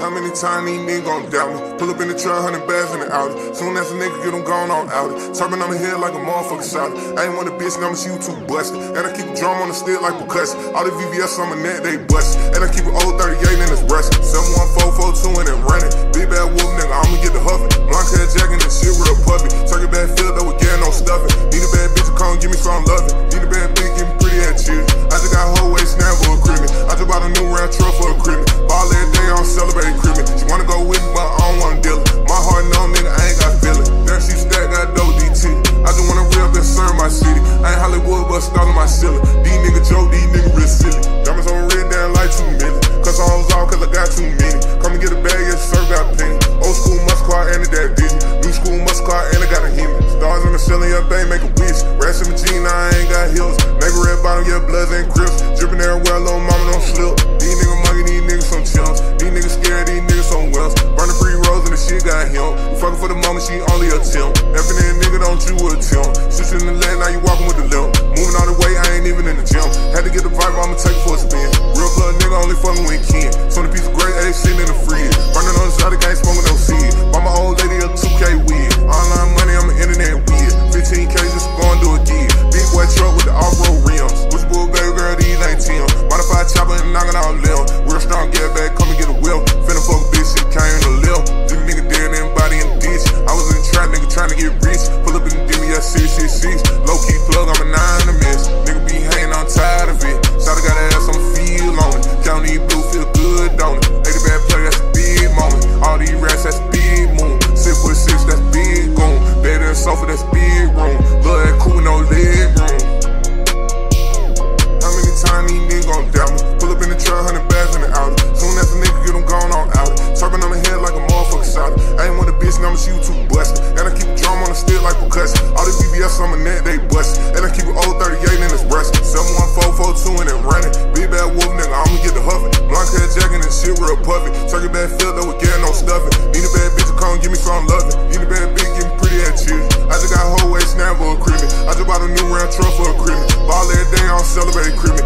How many times these niggas gon' doubt me? Pull up in the truck, hundred bags in the Audi. Soon as a nigga get them gone on out it. On the head like a motherfucker shot I ain't want a bitch, now I'm you too busted. And I keep a drum on the stick like percussion. All the VVS on my neck, they bust. And I keep an old 38 in this breast. 71442 new round truck for a crib. Ball every day, I'm celebrating crib. She wanna go with me, but I don't wanna deal it. My heart know, nigga, I ain't got feeling. Damn, she stack, got dope DT. I just wanna real and serve my city. I ain't Hollywood, but stalling my ceiling. These niggas joke, these niggas real silly. Diamonds on red down like two million. Cause I was off, cause I got too many. Come and get a bag, yeah, sir, got plenty. Old school must car and a dad Disney. New school must car and I got a Hemi. Stars on the ceiling, yeah, bang, make a Yeah, bloods and crips. Dripping everywhere, little mama don't slip. These niggas mugging, these niggas some chumps. These niggas scared, these niggas some wells. Burning free rolls and the shit got him. You fucking for the moment, she only a temp. Effing in nigga, don't you attempt. Shit in the leg, now you walking ain't want a bitch, now I'm you two busted. And I keep a drum on the stick like percussion. All the VVS on my neck, they bust. And I keep an old 38 in this breast. 71442 and it running. Big bad wolf nigga, I'ma get the huffin'. Moncler jacket and shit real puffy. Turkey bag filled up with gas, no stuffing. Need a bad bitch to come give me some lovin'. Need a bad bitch, give me pretty ass children. I just got a whole waist now for a crib. I just bought a new round truck for a crib. Ball every day, celebrating crib. She